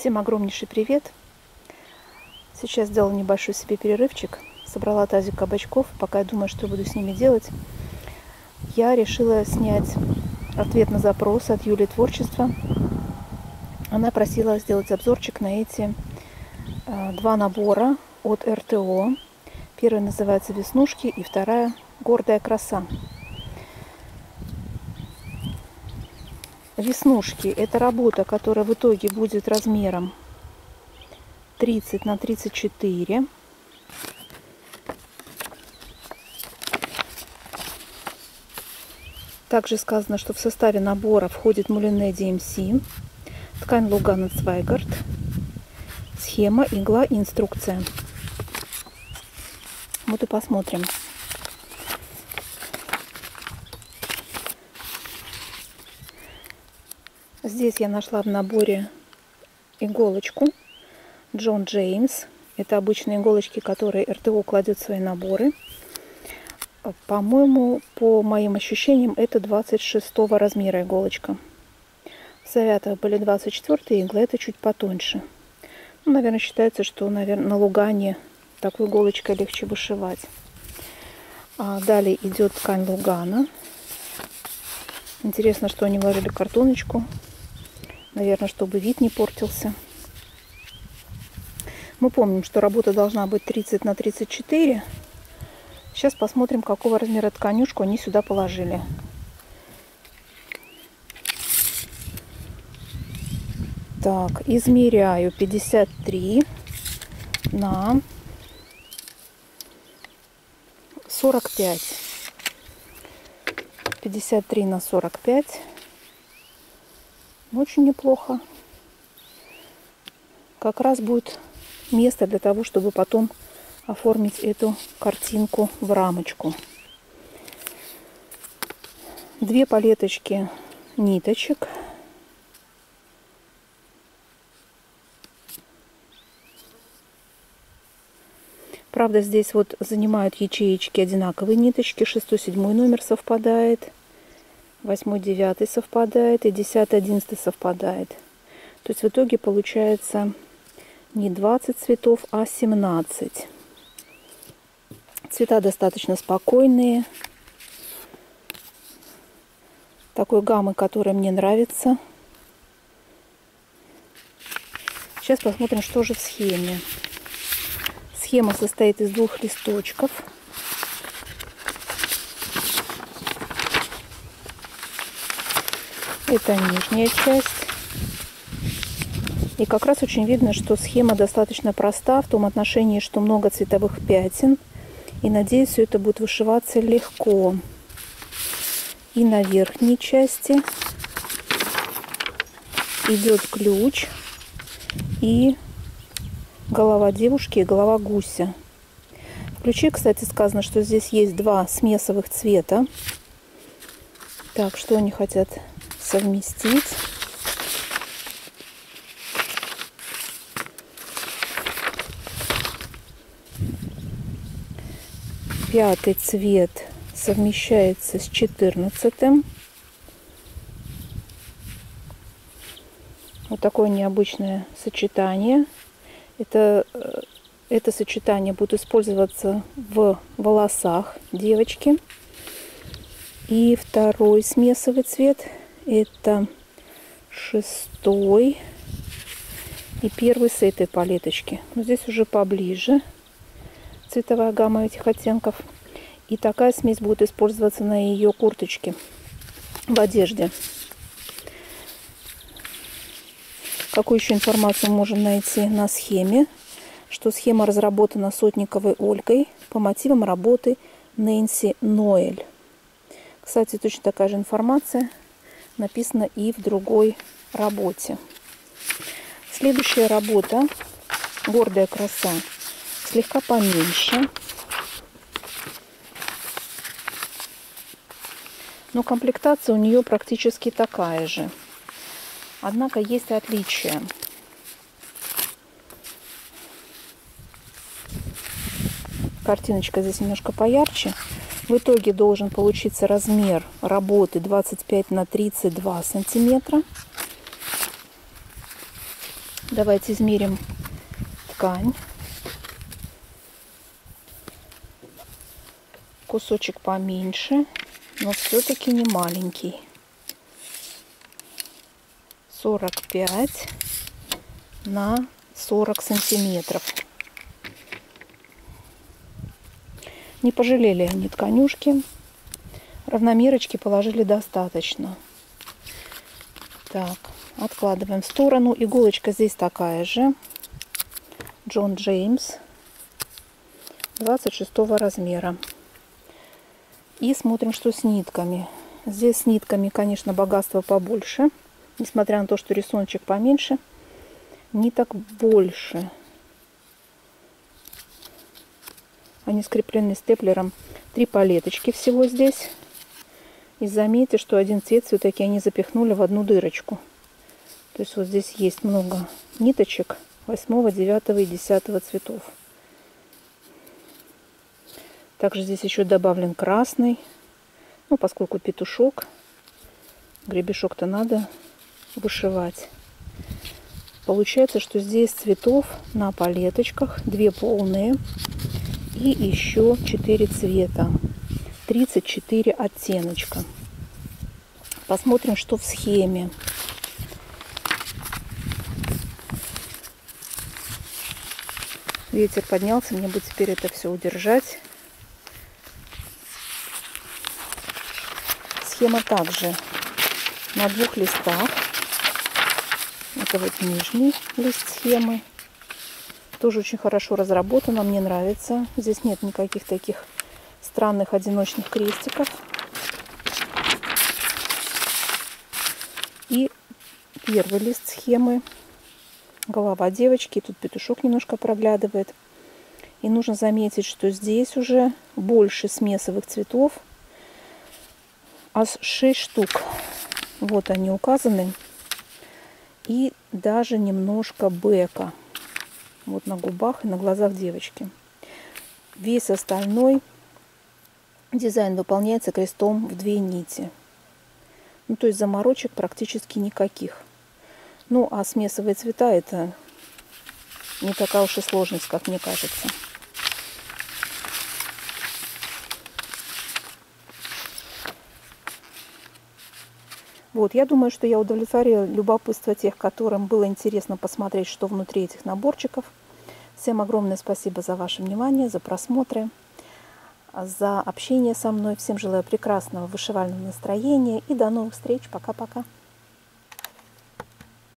Всем огромнейший привет! Сейчас сделала небольшой себе перерывчик, собрала тазик кабачков. Пока я думаю, что буду с ними делать, я решила снять ответ на запрос от Юли Творчества. Она просила сделать обзорчик на эти э, два набора от РТО. Первая называется «Веснушки» и вторая «Гордая краса». Веснушки – это работа, которая в итоге будет размером 30 на 34. Также сказано, что в составе набора входит мулине DMC, ткань Лугана Цвайгард, схема, игла и инструкция. Вот и посмотрим. Здесь я нашла в наборе иголочку Джон Джеймс. Это обычные иголочки, которые РТО кладет в свои наборы. По-моему, по моим ощущениям, это 26 размера иголочка. В Советах были 24 иглы, это чуть потоньше. Ну, наверное, считается, что наверное, на Лугане такой иголочкой легче вышивать. А далее идет ткань Лугана. Интересно, что они вложили картоночку. Наверное, чтобы вид не портился. Мы помним, что работа должна быть 30 на 34. Сейчас посмотрим, какого размера тканюшку они сюда положили. Так, измеряю 53 на 45. 53 на 45. Очень неплохо. Как раз будет место для того, чтобы потом оформить эту картинку в рамочку. Две палеточки ниточек. Правда, здесь вот занимают ячеечки одинаковые ниточки. 6-7 номер совпадает. 8-9 совпадает. И 10-11 совпадает. То есть в итоге получается не 20 цветов, а 17. Цвета достаточно спокойные. Такой гаммы, которая мне нравится. Сейчас посмотрим, что же в схеме. Схема состоит из двух листочков. Это нижняя часть. И как раз очень видно, что схема достаточно проста в том отношении, что много цветовых пятен. И надеюсь, все это будет вышиваться легко. И на верхней части идет ключ и голова девушки и голова гуся. В ключе, кстати, сказано, что здесь есть два смесовых цвета. Так, что они хотят совместить? пятый цвет совмещается с четырнадцатым. Вот такое необычное сочетание. Это, э, это сочетание будет использоваться в волосах девочки. И второй смесовый цвет это шестой и первый с этой палеточки. Но здесь уже поближе цветовая гамма этих оттенков. И такая смесь будет использоваться на ее курточке в одежде. Какую еще информацию можем найти на схеме? Что схема разработана Сотниковой Ольгой по мотивам работы Нэнси Ноэль. Кстати, точно такая же информация написана и в другой работе. Следующая работа «Гордая краса» слегка поменьше. Но комплектация у нее практически такая же. Однако есть отличия. Картиночка здесь немножко поярче. В итоге должен получиться размер работы 25 на 32 сантиметра. Давайте измерим ткань. Кусочек поменьше, но все-таки не маленький. 45 на 40 сантиметров. Не пожалели они тканюшки. Равномерочки положили достаточно. Так, откладываем в сторону. Иголочка здесь такая же. Джон Джеймс. 26 размера. И смотрим, что с нитками. Здесь с нитками, конечно, богатство побольше. Несмотря на то, что рисуночек поменьше, ниток больше. Они скреплены степлером. Три палеточки всего здесь. И заметьте, что один цвет все-таки они запихнули в одну дырочку. То есть вот здесь есть много ниточек 8, 9 и 10 цветов. Также здесь еще добавлен красный. Ну, поскольку петушок, гребешок-то надо вышивать. Получается, что здесь цветов на палеточках две полные и еще 4 цвета. 34 оттеночка. Посмотрим, что в схеме. Ветер поднялся, мне бы теперь это все удержать. Схема также на двух листах. Это вот нижний лист схемы. Тоже очень хорошо разработано, мне нравится. Здесь нет никаких таких странных одиночных крестиков. И первый лист схемы. Голова девочки. Тут петушок немножко проглядывает. И нужно заметить, что здесь уже больше смесовых цветов. Аж 6 штук. Вот они указаны. И даже немножко бека. Вот на губах и на глазах девочки. Весь остальной Дизайн выполняется крестом в две нити. Ну, то есть заморочек практически никаких. Ну, а смесовые цвета это не такая уж и сложность, как мне кажется. Вот, я думаю, что я удовлетворила любопытство тех, которым было интересно посмотреть, что внутри этих наборчиков. Всем огромное спасибо за ваше внимание, за просмотры за общение со мной. Всем желаю прекрасного вышивального настроения и до новых встреч. Пока-пока.